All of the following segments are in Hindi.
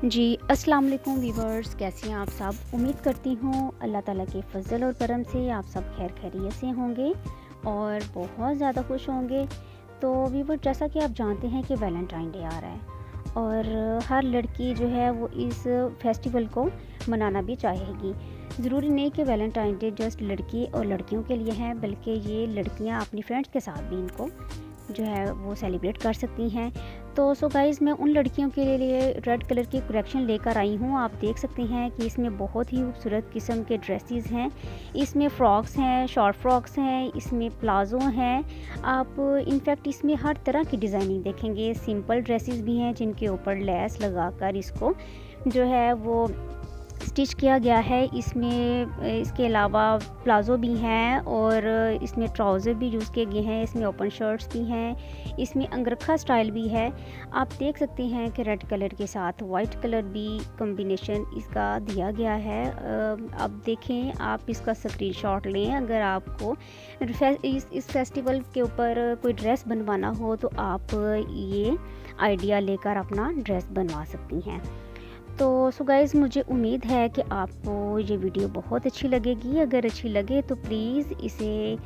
जी अस्सलाम वालेकुम वीवर्स कैसे हैं आप सब? उम्मीद करती हूँ अल्लाह ताला के फजल और करम से आप सब खैर खैरियत से होंगे और बहुत ज़्यादा खुश होंगे। तो वीवर जैसा कि आप जानते हैं कि वैलेंटाइन डे आ रहा है और हर लड़की जो है वो इस फेस्टिवल को मनाना भी चाहेगी। ज़रूरी नहीं कि वैलेंटाइन डे जस्ट लड़की और लड़कियों के लिए है, बल्कि ये लड़कियाँ अपनी फ्रेंड्स के साथ भी इनको जो है वो सेलिब्रेट कर सकती हैं। तो सो गाइज़ मैं उन लड़कियों के लिए रेड कलर की कलेक्शन लेकर आई हूँ। आप देख सकते हैं कि इसमें बहुत ही खूबसूरत किस्म के ड्रेसेस हैं। इसमें फ़्रॉक्स हैं शॉर्ट फ्रॉक्स हैं, इसमें प्लाज़ो हैं। आप इनफैक्ट इसमें हर तरह की डिज़ाइनिंग देखेंगे। सिंपल ड्रेसेस भी हैं जिनके ऊपर लेस लगाकर इसको जो है वो स्टिच किया गया है। इसमें इसके अलावा प्लाज़ो भी हैं और इसमें ट्राउज़र भी यूज़ किए गए हैं। इसमें ओपन शर्ट्स भी हैं। इसमें अंगरखा स्टाइल भी है। आप देख सकते हैं कि रेड कलर के साथ वाइट कलर भी कम्बिनेशन इसका दिया गया है। अब देखें, आप इसका स्क्रीनशॉट लें। अगर आपको इस इस फेस्टिवल के ऊपर कोई ड्रेस बनवाना हो तो आप ये आइडिया लेकर अपना ड्रेस बनवा सकती हैं। तो सो गाइज़ मुझे उम्मीद है कि आपको ये वीडियो बहुत अच्छी लगेगी। अगर अच्छी लगे तो प्लीज़ इसे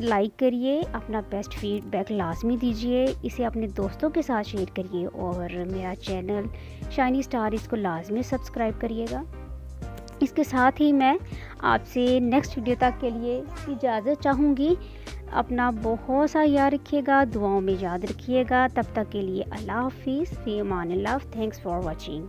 लाइक करिए, अपना बेस्ट फीडबैक लाजमी दीजिए, इसे अपने दोस्तों के साथ शेयर करिए और मेरा चैनल शाइनी स्टार इसको लाजमी सब्सक्राइब करिएगा। इसके साथ ही मैं आपसे नेक्स्ट वीडियो तक के लिए इजाज़त चाहूँगी। अपना बहुत सा याद रखिएगा, दुआओं में याद रखिएगा। तब तक के लिए अल्लाह हाफिज़ फ़ी अमान थैंक्स फॉर वॉचिंग